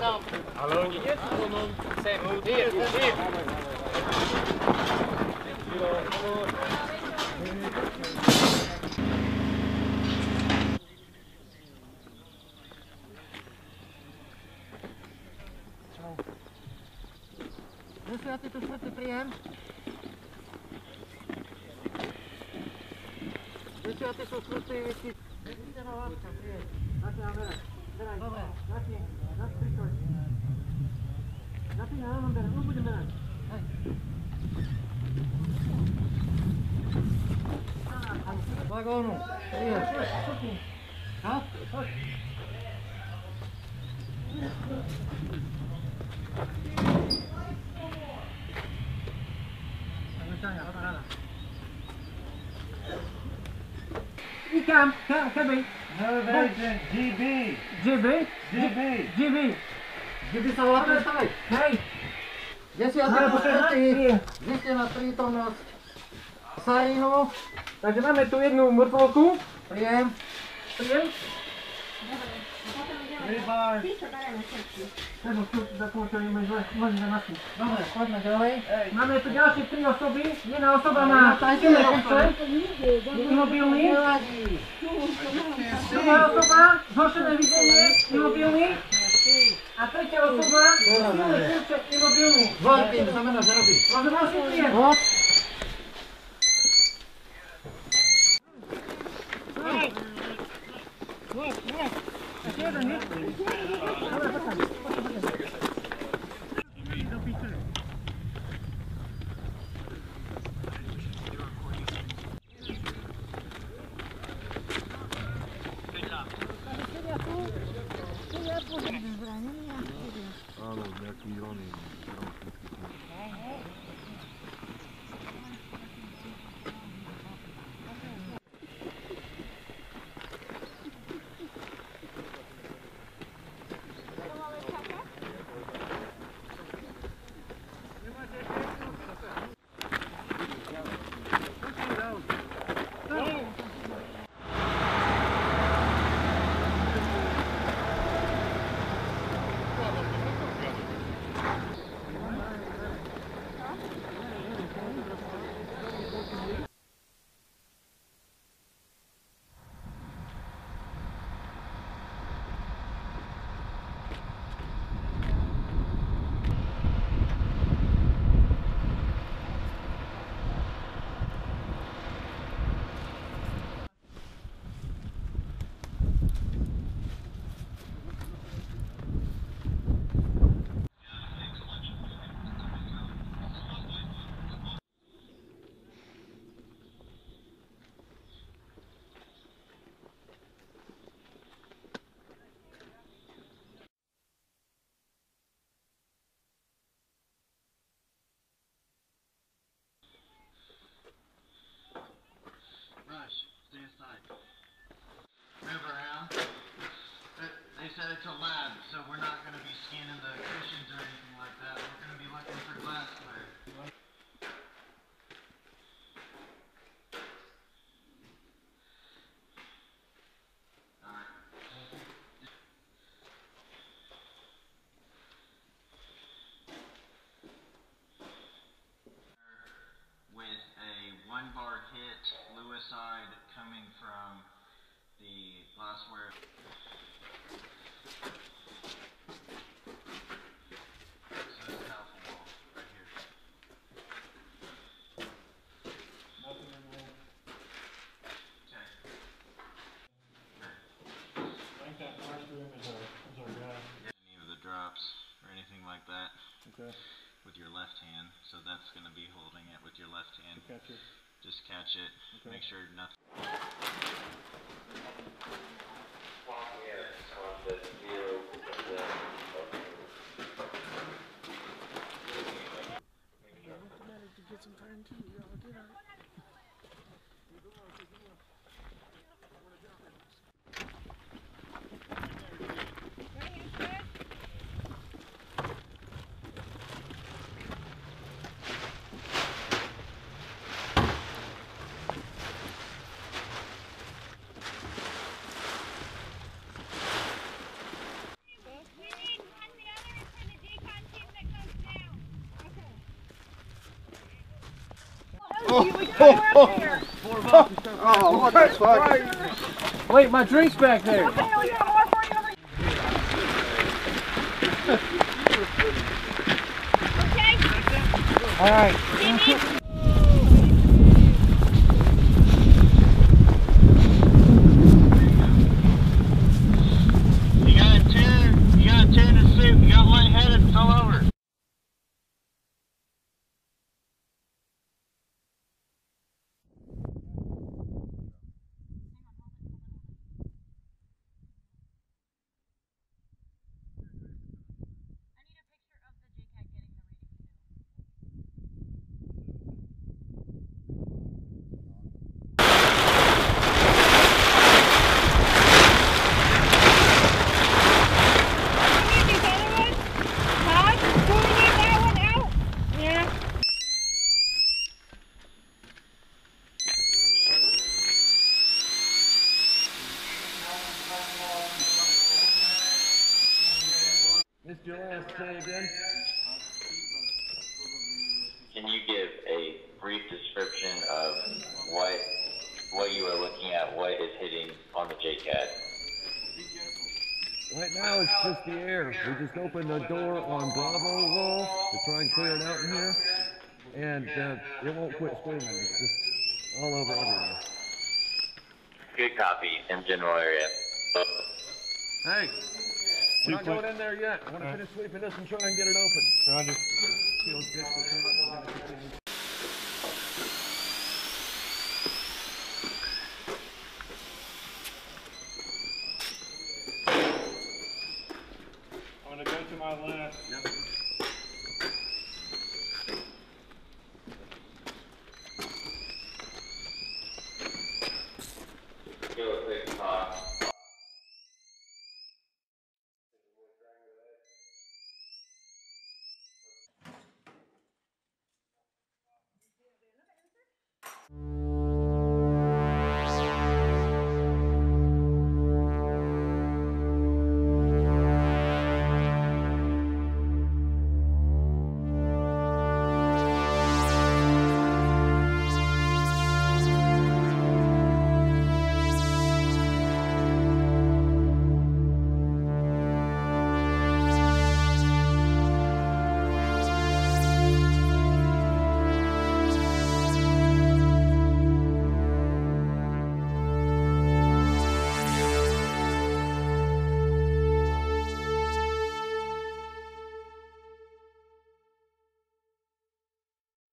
Hallo, hier Pronom Sam. Hier, hier. Dostatte, dostatte, prijem. Dostatte, dostatte, prijem. Dostatte, dostatte, prijem. Dostatte, dostatte, prijem. Dostatte, dostatte, prijem. Vagonu. Ha? İkam, kabeyi. GB. GB, GB. GB. GB sa volá to stavej. Hej. Desiatý štvrtý, zistená prítomnosť Sarinu. Takže máme tu jednu mŕtvolku. Príjem. Príjem. Ryba. Tego tu zakończymy złe. Można na tym. Dobra, chodźmy dalej. Ďalšie tri osoby. Jedna osoba má. Imobilný. Druhá osoba, zhoršené videnie, imobilný. A tretia osoba, silné kopce, imobilný. Dvorpín, znamená zarobí. Rozumel si klient? Ano, nejaký oný. Lewisite coming from the glassware. So it's a wall right here. Okay. Any of the drops or anything like that Okay, with your left hand. So that's going to be holding it with your left hand. it. Just catch it. Okay. Make sure nothing. Some time too. Y'all get out. Oh, what the fuck? Wait, my drink's back there. All right. You got a tune, you got a tune in soup, you got lightheaded, it's all over. Say again. Can you give a brief description of what what you are looking at, what is hitting on the JCAD? Right now it's just the air. We just opened the door on Bravo wall to try and clear it out in here. And uh, it won't quit screaming. It's just all over everywhere. Good copy in general area. Hey, we're not going in there yet. I'm want to finish sweeping this and try and get it open. Roger. Feels good for some- I'm gonna go to my left.